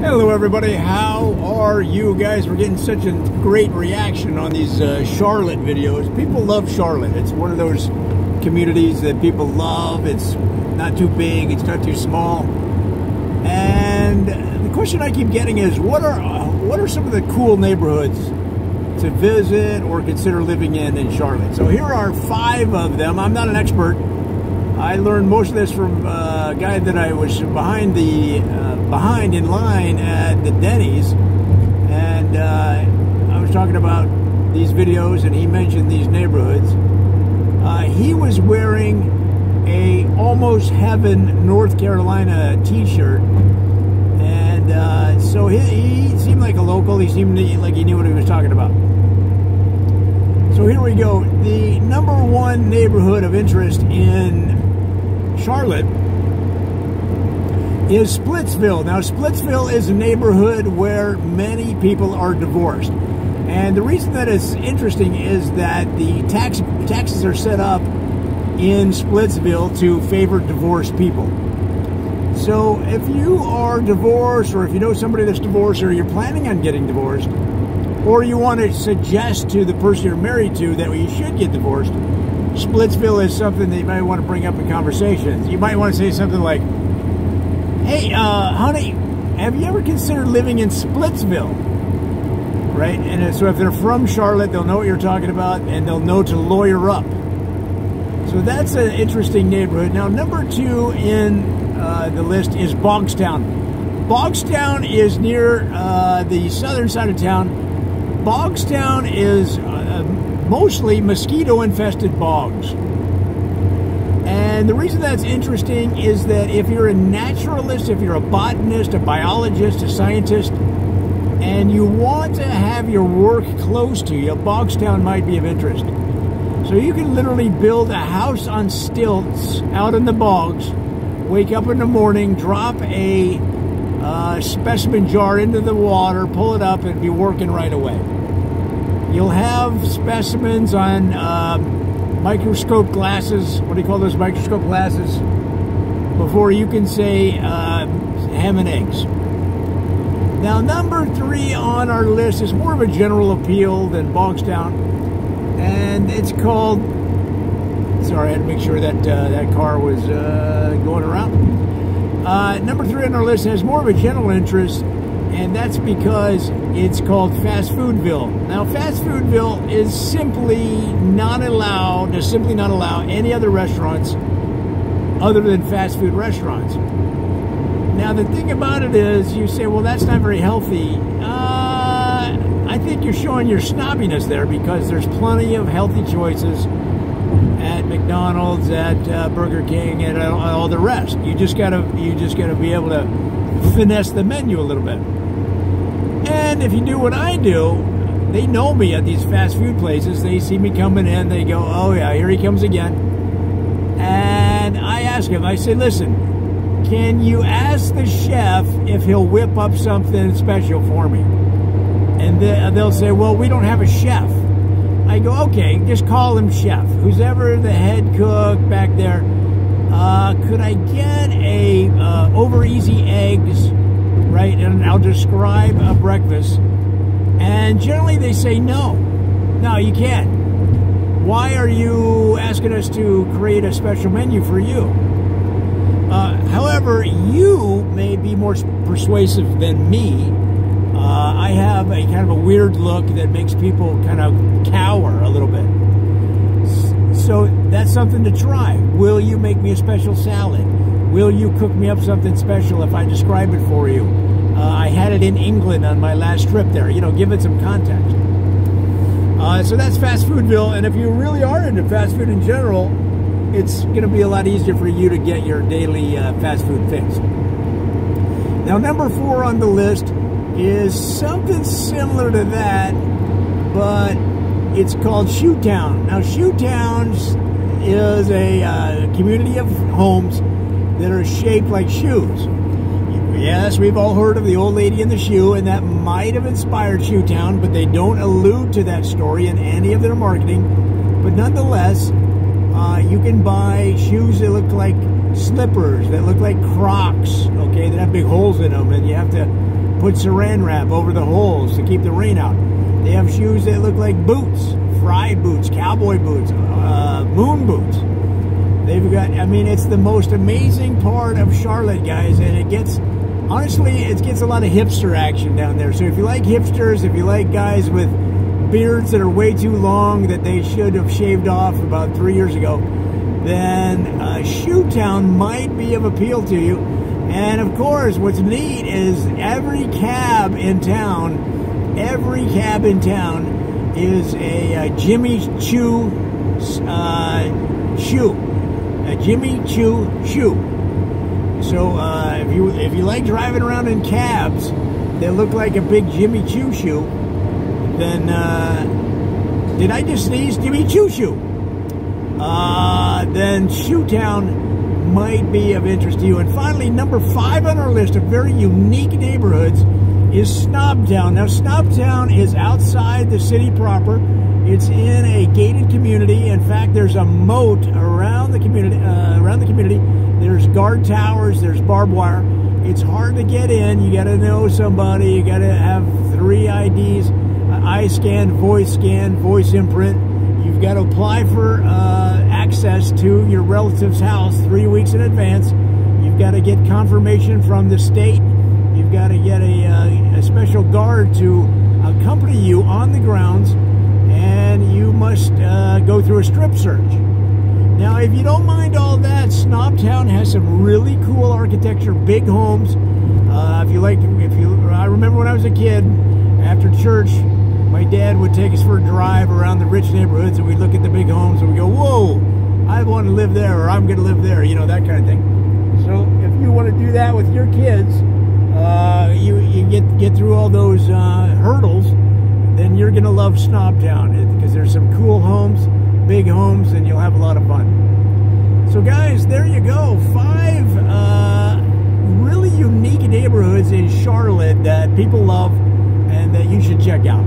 Hello, everybody. How are you guys? We're getting such a great reaction on these uh, Charlotte videos. People love Charlotte. It's one of those communities that people love. It's not too big. It's not too small. And the question I keep getting is, what are uh, what are some of the cool neighborhoods to visit or consider living in in Charlotte? So here are five of them. I'm not an expert. I learned most of this from a guy that I was behind the uh, behind in line at the Denny's, and uh, I was talking about these videos, and he mentioned these neighborhoods. Uh, he was wearing a almost heaven North Carolina T-shirt, and uh, so he, he seemed like a local. He seemed like he knew what he was talking about. So here we go. The number one neighborhood of interest in Charlotte is Splitsville. Now, Splitsville is a neighborhood where many people are divorced. And the reason that it's interesting is that the tax taxes are set up in Splitsville to favor divorced people. So if you are divorced or if you know somebody that's divorced or you're planning on getting divorced or you want to suggest to the person you're married to that you should get divorced, Splitsville is something that you might want to bring up in conversations. You might want to say something like, hey, uh, honey, have you ever considered living in Splitsville? Right? And so if they're from Charlotte, they'll know what you're talking about and they'll know to lawyer up. So that's an interesting neighborhood. Now, number two in uh, the list is Bogstown. Bogstown is near uh, the southern side of town. Bogstown is uh, mostly mosquito infested bogs. And the reason that's interesting is that if you're a naturalist, if you're a botanist, a biologist, a scientist, and you want to have your work close to you, Bogstown might be of interest. So you can literally build a house on stilts out in the bogs, wake up in the morning, drop a uh, specimen jar into the water, pull it up, and be working right away. You'll have specimens on uh, microscope glasses. What do you call those microscope glasses? Before you can say uh, ham and eggs. Now, number three on our list is more of a general appeal than Bogstown, and it's called. Sorry, I had to make sure that uh, that car was uh, going around. Uh, number three on our list has more of a general interest and that's because it's called Fast Foodville. Now, Fast Foodville is simply not allowed, to simply not allow any other restaurants other than fast food restaurants. Now, the thing about it is, you say, well, that's not very healthy. Uh, I think you're showing your snobbiness there because there's plenty of healthy choices at McDonald's, at uh, Burger King, and all the rest. You just gotta, you just gotta be able to finesse the menu a little bit. And if you do what I do, they know me at these fast food places. They see me coming in, they go, oh yeah, here he comes again. And I ask him, I say, listen, can you ask the chef if he'll whip up something special for me? And they'll say, well, we don't have a chef. I go, okay, just call him chef. Who's ever the head cook back there, uh, could I get a uh, over easy eggs, right? And I'll describe a breakfast. And generally they say no. No, you can't. Why are you asking us to create a special menu for you? Uh, however, you may be more persuasive than me. Uh, I have a kind of a weird look that makes people kind of cower a little bit. So that's something to try. Will you make me a special salad? Will you cook me up something special if I describe it for you? Uh, I had it in England on my last trip there. You know, give it some context. Uh, so that's Fast Foodville, and if you really are into fast food in general, it's going to be a lot easier for you to get your daily uh, fast food fix. Now, number four on the list is something similar to that, but it's called Shoetown. Now, Shoetown is a uh, community of homes that are shaped like shoes. Yes, we've all heard of the old lady in the shoe, and that might have inspired Shoetown, but they don't allude to that story in any of their marketing. But nonetheless, uh, you can buy shoes that look like slippers, that look like Crocs, okay, that have big holes in them, and you have to put saran wrap over the holes to keep the rain out. They have shoes that look like boots, Frye boots, cowboy boots, uh, moon boots. They've got, I mean, it's the most amazing part of Charlotte, guys, and it gets, honestly, it gets a lot of hipster action down there. So if you like hipsters, if you like guys with beards that are way too long that they should have shaved off about three years ago, then uh, Shoetown might be of appeal to you. And of course, what's neat is every cab in town, every cab in town is a, a Jimmy Choo uh, shoe, a Jimmy Choo shoe. So uh, if you if you like driving around in cabs that look like a big Jimmy Choo shoe, then uh, did I just sneeze? Jimmy Choo shoe. Uh, then Shoetown might be of interest to you. And finally, number five on our list of very unique neighborhoods is Snobtown. Now, Snobtown is outside the city proper. It's in a gated community. In fact, there's a moat around the community. Uh, around the community, there's guard towers. There's barbed wire. It's hard to get in. You got to know somebody. You got to have three IDs: uh, eye scan, voice scan, voice imprint. You've got to apply for. Uh, access to your relative's house three weeks in advance. You've got to get confirmation from the state. You've got to get a, uh, a special guard to accompany you on the grounds, and you must uh, go through a strip search. Now, if you don't mind all that, Snobtown has some really cool architecture, big homes. Uh, if you like, if you, I remember when I was a kid, after church, my dad would take us for a drive around the rich neighborhoods, and we'd look at the big homes, and we go, "Whoa, I want to live there, or I'm going to live there, you know, that kind of thing. So if you want to do that with your kids, uh, you, you get, get through all those uh, hurdles, then you're going to love Snobtown because there's some cool homes, big homes, and you'll have a lot of fun. So guys, there you go. Five uh, really unique neighborhoods in Charlotte that people love and that you should check out.